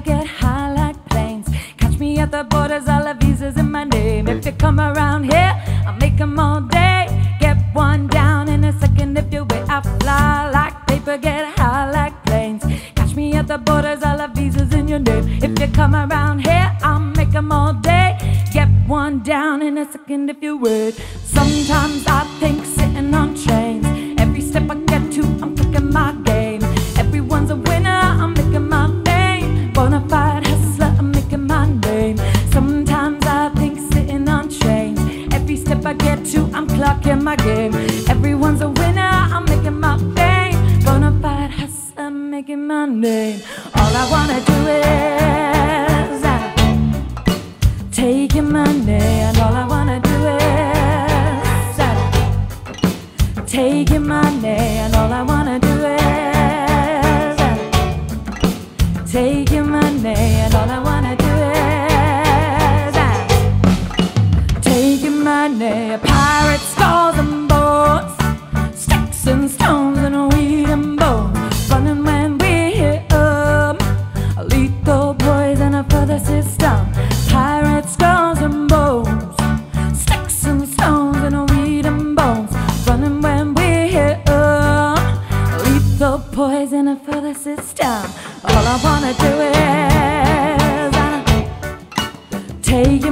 get high like planes. Catch me at the borders, all the visas in my name. If you come around here, I'll make them all day. Get one down in a second if you wait. I fly like paper, get high like planes. Catch me at the borders, all the visas in your name. If you come around here, I'll make them all day. Get one down in a second if you wait. Someday I'm my game. Everyone's a winner, I'm making my fame. Bonafide hustler, making my name. All I wanna do is uh, your money, and all I wanna do is uh, your money, and all I wanna do is uh, your money, and all I wanna do is uh, take your money.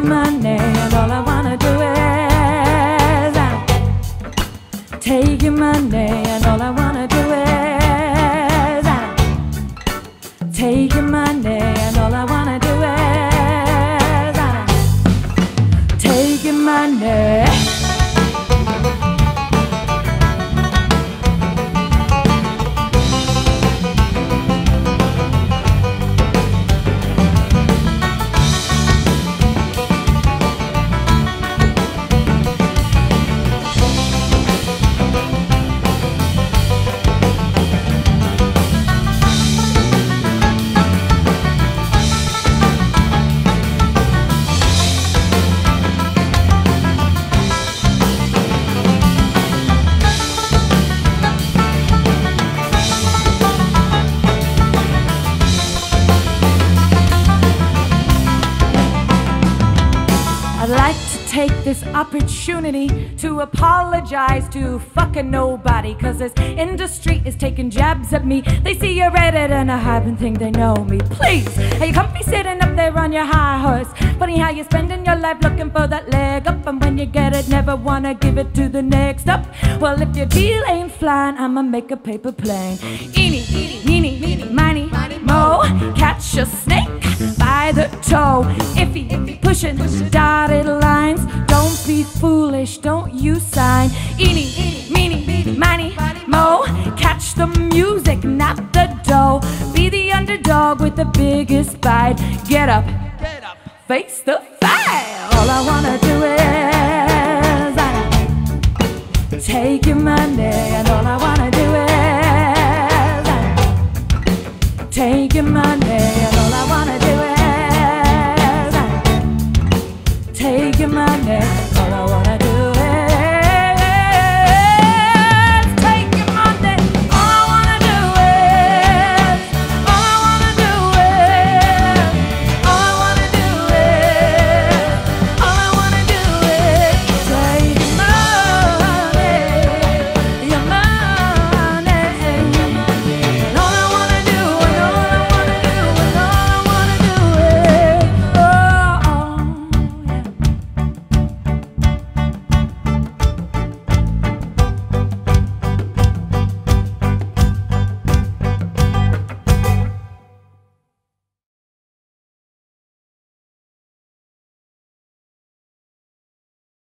Money, and all I wanna do is uh, take your money, and all I wanna do is uh, take your money, and all I wanna do is uh, take your money. Take this opportunity to apologize to fucking nobody. Cause this industry is taking jabs at me. They see you're Reddit and I happen think they know me. Please, are you comfy sitting up there on your high horse? Funny how you're spending your life looking for that leg up. And when you get it, never wanna give it to the next up. Well, if your deal ain't flying, I'ma make a paper plane. Eeny, meeny, miny, mo. Catch a snake by the toe. Iffy, iffy, pushing dotted lines. Don't don't you sign. Eeny, meeny, miny, mo. Catch the music, not the dough. Be the underdog with the biggest bite. Get up, face the fight. All I wanna do is uh, take your money, and all I